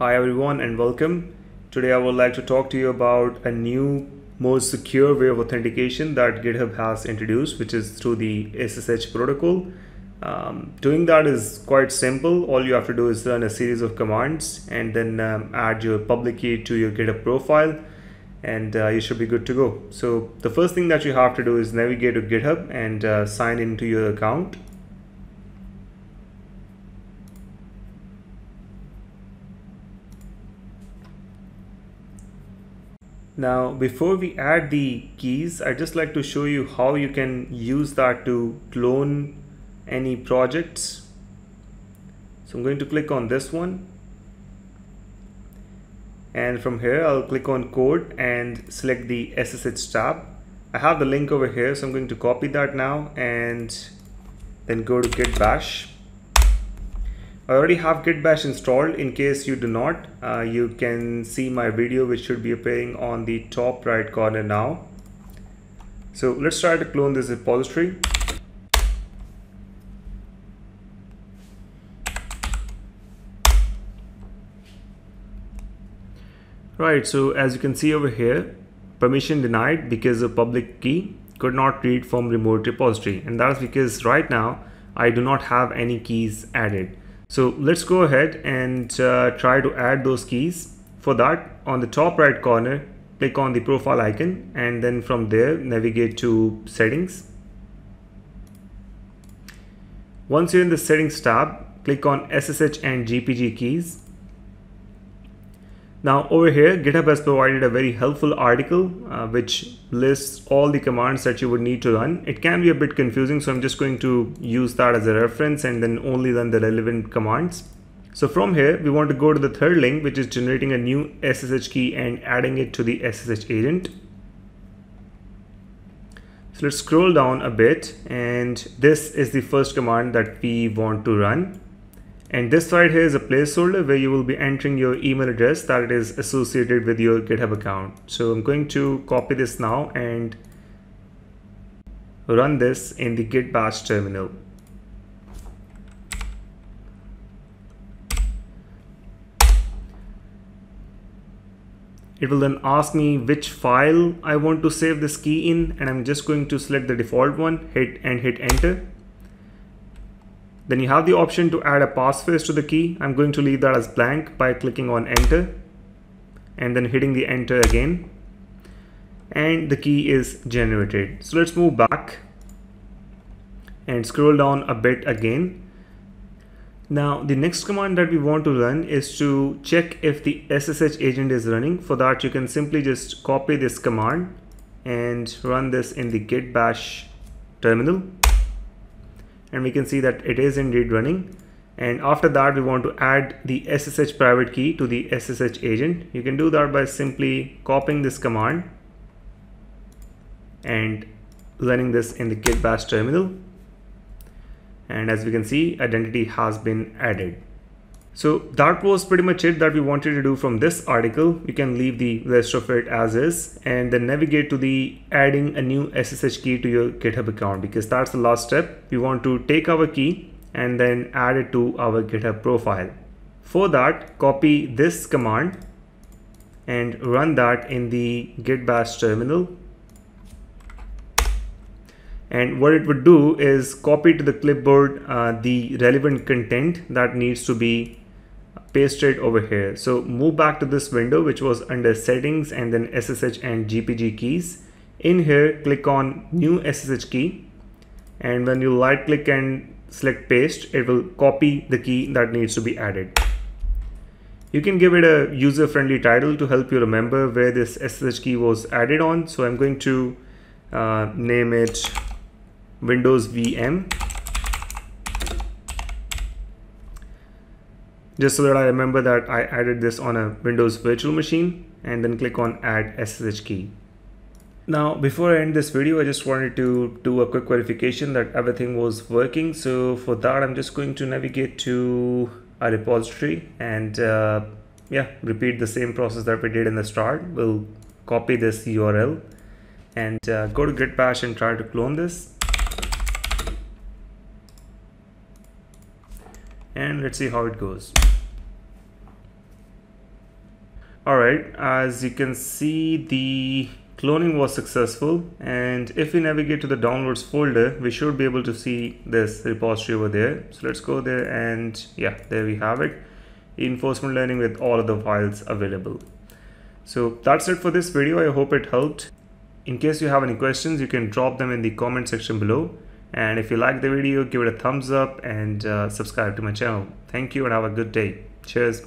Hi everyone and welcome. Today I would like to talk to you about a new more secure way of authentication that GitHub has introduced which is through the SSH protocol. Um, doing that is quite simple. All you have to do is run a series of commands and then um, add your public key to your GitHub profile and uh, you should be good to go. So the first thing that you have to do is navigate to GitHub and uh, sign into your account. Now, before we add the keys, I'd just like to show you how you can use that to clone any projects. So I'm going to click on this one. And from here, I'll click on code and select the SSH tab. I have the link over here, so I'm going to copy that now and then go to git bash I already have Git Bash installed. In case you do not, uh, you can see my video which should be appearing on the top right corner now. So let's try to clone this repository. Right, so as you can see over here, permission denied because of public key could not read from remote repository. And that's because right now I do not have any keys added. So let's go ahead and uh, try to add those keys. For that, on the top right corner, click on the profile icon and then from there navigate to settings. Once you're in the settings tab, click on SSH and GPG keys now over here, GitHub has provided a very helpful article uh, which lists all the commands that you would need to run. It can be a bit confusing, so I'm just going to use that as a reference and then only run the relevant commands. So from here, we want to go to the third link, which is generating a new SSH key and adding it to the SSH agent. So let's scroll down a bit and this is the first command that we want to run. And this right here is a placeholder where you will be entering your email address that is associated with your GitHub account. So I'm going to copy this now and run this in the git bash terminal. It will then ask me which file I want to save this key in and I'm just going to select the default one, hit and hit enter. Then you have the option to add a passphrase to the key. I'm going to leave that as blank by clicking on enter and then hitting the enter again. And the key is generated. So let's move back and scroll down a bit again. Now the next command that we want to run is to check if the SSH agent is running. For that you can simply just copy this command and run this in the git bash terminal and we can see that it is indeed running. And after that we want to add the SSH private key to the SSH agent. You can do that by simply copying this command and running this in the git bash terminal. And as we can see identity has been added so that was pretty much it that we wanted to do from this article. You can leave the rest of it as is and then navigate to the adding a new SSH key to your GitHub account because that's the last step. We want to take our key and then add it to our GitHub profile. For that, copy this command and run that in the git bash terminal. And what it would do is copy to the clipboard uh, the relevant content that needs to be pasted over here. So move back to this window, which was under settings and then SSH and GPG keys. In here, click on new SSH key. And when you right click and select paste, it will copy the key that needs to be added. You can give it a user friendly title to help you remember where this SSH key was added on. So I'm going to uh, name it Windows VM just so that I remember that I added this on a Windows virtual machine and then click on add SSH key. Now, before I end this video, I just wanted to do a quick verification that everything was working. So for that, I'm just going to navigate to a repository and uh, yeah, repeat the same process that we did in the start. We'll copy this URL and uh, go to git bash and try to clone this. And let's see how it goes. Alright, as you can see the cloning was successful. And if we navigate to the downloads folder we should be able to see this repository over there. So let's go there and yeah there we have it. Reinforcement learning with all of the files available. So that's it for this video. I hope it helped. In case you have any questions you can drop them in the comment section below and if you like the video give it a thumbs up and uh, subscribe to my channel. Thank you and have a good day. Cheers